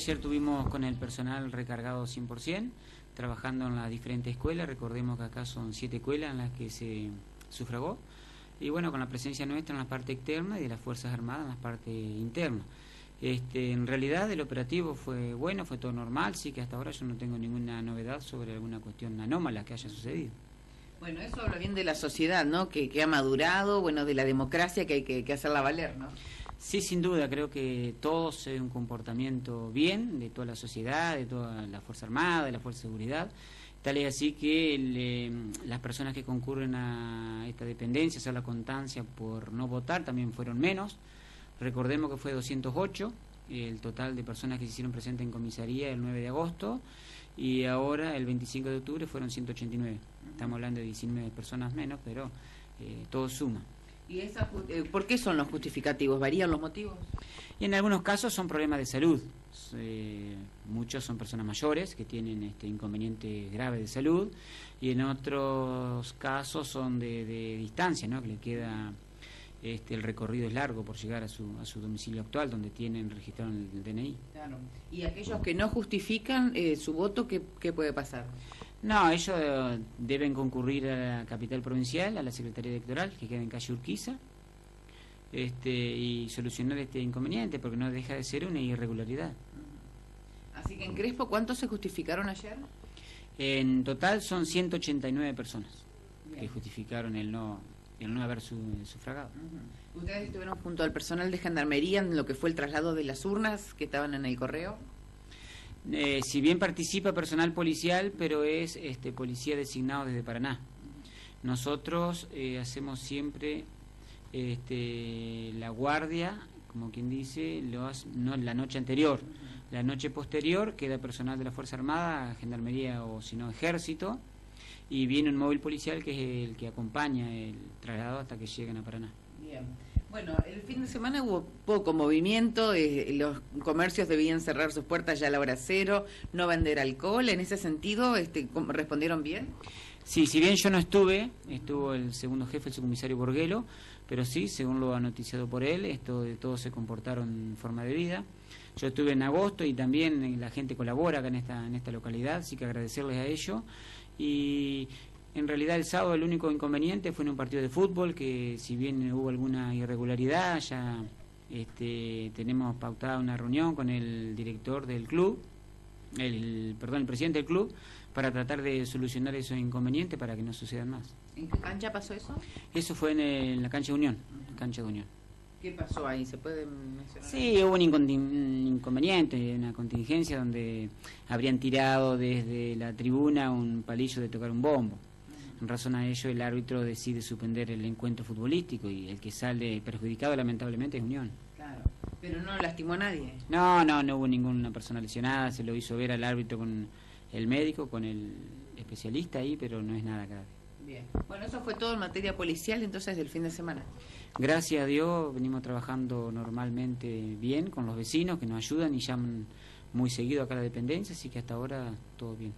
Ayer tuvimos con el personal recargado 100%, trabajando en las diferentes escuelas. Recordemos que acá son siete escuelas en las que se sufragó. Y bueno, con la presencia nuestra en la parte externa y de las Fuerzas Armadas en la parte interna. Este, en realidad el operativo fue bueno, fue todo normal, sí que hasta ahora yo no tengo ninguna novedad sobre alguna cuestión anómala que haya sucedido. Bueno, eso habla bien de la sociedad, ¿no? Que, que ha madurado, bueno, de la democracia que hay que, que hacerla valer, ¿no? Sí, sin duda, creo que todos es un comportamiento bien de toda la sociedad, de toda la Fuerza Armada, de la Fuerza de Seguridad. Tal es así que eh, las personas que concurren a esta dependencia, hacer la constancia por no votar, también fueron menos. Recordemos que fue 208 el total de personas que se hicieron presentes en comisaría el 9 de agosto y ahora el 25 de octubre fueron 189. Estamos hablando de 19 personas menos, pero eh, todo suma. ¿Y esa, eh, por qué son los justificativos? ¿Varían los motivos? Y en algunos casos son problemas de salud. Eh, muchos son personas mayores que tienen este inconveniente grave de salud y en otros casos son de, de distancia, ¿no? que le queda este, el recorrido es largo por llegar a su, a su domicilio actual donde tienen registrado el, DNI. Claro. ¿Y aquellos que no justifican eh, su voto, ¿qué, qué puede pasar? No, ellos eh, deben concurrir a la capital provincial, a la Secretaría Electoral, que queda en calle Urquiza, este, y solucionar este inconveniente, porque no deja de ser una irregularidad. Así que en Crespo, ¿cuántos se justificaron ayer? En total son 189 personas que justificaron el no el no haber su, sufragado. ¿Ustedes estuvieron junto al personal de gendarmería en lo que fue el traslado de las urnas que estaban en el correo? Eh, si bien participa personal policial, pero es este policía designado desde Paraná. Nosotros eh, hacemos siempre este, la guardia, como quien dice, la noche anterior. La noche posterior queda personal de la Fuerza Armada, Gendarmería o si no Ejército, y viene un móvil policial que es el que acompaña el traslado hasta que lleguen a Paraná. Bien. Bueno, el fin de semana hubo poco movimiento, eh, los comercios debían cerrar sus puertas ya a la hora cero, no vender alcohol, en ese sentido, este, ¿respondieron bien? Sí, si bien yo no estuve, estuvo el segundo jefe, el subcomisario Borguelo, pero sí, según lo ha noticiado por él, esto de todos se comportaron en forma de vida. Yo estuve en agosto y también la gente colabora acá en esta, en esta localidad, así que agradecerles a ellos. Y en realidad el sábado el único inconveniente fue en un partido de fútbol, que si bien hubo alguna irregularidad, ya este, tenemos pautada una reunión con el director del club, el perdón, el presidente del club, para tratar de solucionar esos inconvenientes para que no sucedan más. ¿En qué cancha pasó eso? Eso fue en, la cancha de Unión, cancha de Unión. ¿Qué pasó ahí? ¿Se puede mencionar? Sí, hubo un, inconveniente, una contingencia donde habrían tirado desde la tribuna un palillo de tocar un bombo. En razón a ello, el árbitro decide suspender el encuentro futbolístico y el que sale perjudicado, lamentablemente, es Unión. Claro, pero no lastimó a nadie. No, no, no hubo ninguna persona lesionada, se lo hizo ver al árbitro con el médico, con el especialista ahí, pero no es nada grave. Bien. Bueno, eso fue todo en materia policial entonces del fin de semana. Gracias a Dios venimos trabajando normalmente bien con los vecinos que nos ayudan y llaman muy seguido acá a la dependencia, así que hasta ahora todo bien.